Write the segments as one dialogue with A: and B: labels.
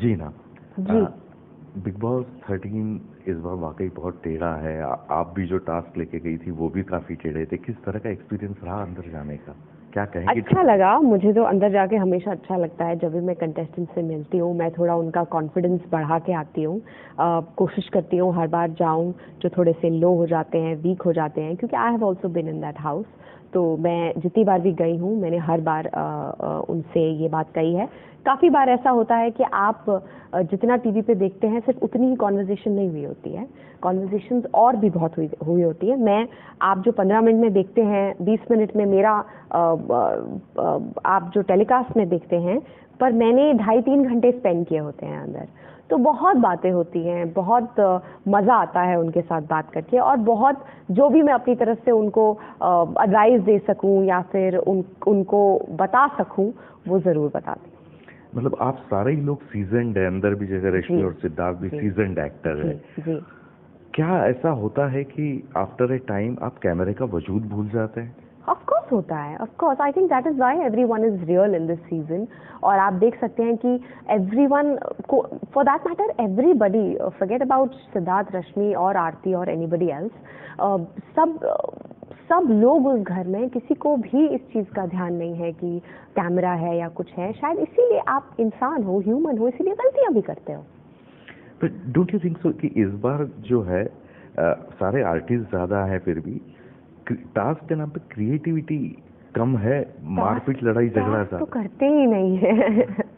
A: जी ना। Big boss thirteen इस बार वाकई बहुत टेढ़ा है। आ, आप भी जो टास्क लेके गई थी वो भी काफ़ी टेढ़े थे। किस तरह का एक्सपीरियंस रहा अंदर जाने का? क्या कहेंगे?
B: अच्छा लगा। मुझे तो अंदर जाके हमेशा अच्छा लगता है जब भी मैं कंटेस्टेंट से मिलती हूँ मैं थोड़ा उनका कॉन्फिडेंस बढ़ा के आती हूँ। कोशिश करती हूँ हर बार जाऊँ जो थोड़े से लो हो जाते हैं वीक हो जाते हैं क्योंकि I have also been in that house तो मैं जितनी बार भी गई हूँ मैंने हर बार अ, अ, उनसे ये बात कही है। काफ़ी बार ऐसा होता है कि आप जितना टीवी पे देखते हैं सिर्फ़ उतनी ही कॉन्वर्जेशन नहीं हुई होती है। कॉन्वर्जेशन और भी बहुत हुई हुई होती है। मैं आप जो पंद्रह मिनट में देखते हैं बीस मिनट में मेरा अ, अ, अ, आप जो टेलीकास्ट में देखते हैं पर मैंने ढाई तीन घंटे स्पेंड किए होते हैं अंदर। तो बहुत बातें होती हैं बहुत मज़ा आता है उनके साथ बात करके और बहुत जो भी मैं अपनी तरफ़ से उनको एडवाइस दे सकूँ या फिर उन उनको बता सकूँ वो ज़रूर बताती हूँ।
A: मतलब आप सारे ही लोग सीजनड है अंदर भी जैसे रश्मि और सिद्धार्थ भी सीजनड एक्टर है
B: जी जी।
A: क्या ऐसा होता है कि आफ्टर ए टाइम आप कैमरे का वजूद भूल जाते हैं?
B: ऑफ़ कोर्स होता है of course I think that is why everyone is real in this season और आप देख सकते हैं कि एवरी वन को for that matter everybody forget about Siddharth Rashmi और आरती और एनीबडी एल्स सब सब लोग उस घर में किसी को भी इस चीज़ का ध्यान नहीं है कि कैमरा है या कुछ है. शायद इसीलिए आप इंसान हो ह्यूमन हो इसीलिए गलतियाँ भी करते हो.
A: But don't you think so कि इस बार जो है अ, सारे आर्टिस्ट ज़्यादा हैं फिर भी? टास्क के नाम पे क्रिएटिविटी कम है मारपीट लड़ाई झगड़ा
B: टास्क तो करते ही नहीं है।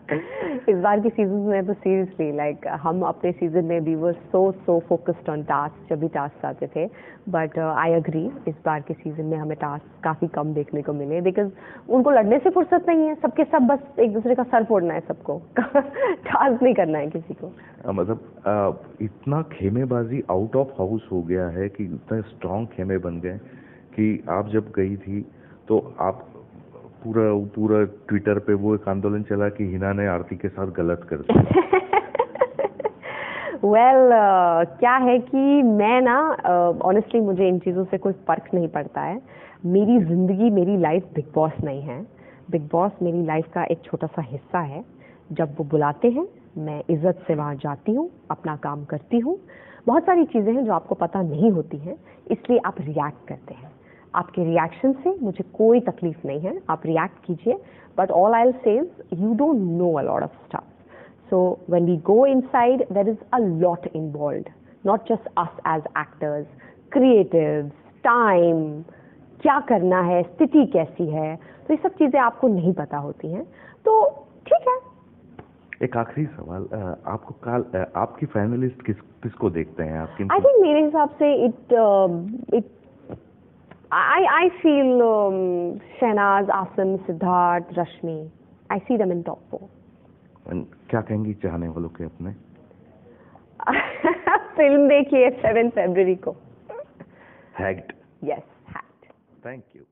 B: इस बार की सीज़न में तो सीरियसली लाइक हम अपने सीज़न में भी were so so focused on task जब भी टास्क आते थे। बट आई अग्री इस बार के सीज़न में हमें टास्क काफ़ी कम देखने को मिले। बिकॉज़ उनको लड़ने से फुर्सत नहीं है सबके सब बस एक दूसरे का सर फोड़ना है सबको। टास्क नहीं करना है किसी को।
A: मतलब इतना खेमेबाजी आउट ऑफ़ हाउस हो गया है कि इतने स्ट्रांग खेमे बन गए। कि आप जब गई थी तो आप पूरा पूरा ट्विटर पे वो एक आंदोलन चला कि हिना ने आरती के साथ गलत कर दिया।
B: वेल well, uh, क्या है कि मैं ना ऑनेस्टली uh, मुझे इन चीज़ों से कोई फ़र्क नहीं पड़ता है। मेरी ज़िंदगी मेरी लाइफ बिग बॉस नहीं है। बिग बॉस मेरी लाइफ का एक छोटा सा हिस्सा है। जब वो बुलाते हैं मैं इज़्ज़त से वहाँ जाती हूँ अपना काम करती हूँ। बहुत सारी चीज़ें हैं जो आपको पता नहीं होती हैं इसलिए आप रिएक्ट करते हैं। आपके रिएक्शन से मुझे कोई तकलीफ़ नहीं है। आप रिएक्ट कीजिए। But all I says you don't know a lot of stuff So when we go inside, there is a lot involved, not just us as actors, creatives, time, क्या करना है स्थिति कैसी है? तो ये सब चीज़ें आपको नहीं पता होती हैं। तो ठीक है।
A: एक आखिरी सवाल आपको काल आपकी फाइनलिस्ट किस किसको देखते हैं? आप
B: आई थिंक मेरे हिसाब से it it I um, Shahnaz, Asim, Siddharth, Rashmi. I see them in top four. And
A: क्या कहेंगी चाहने वालों के अपने
B: फ़िल्म देखिए 7 फरवरी को
A: हैग्ड
B: यस
A: थैंक यू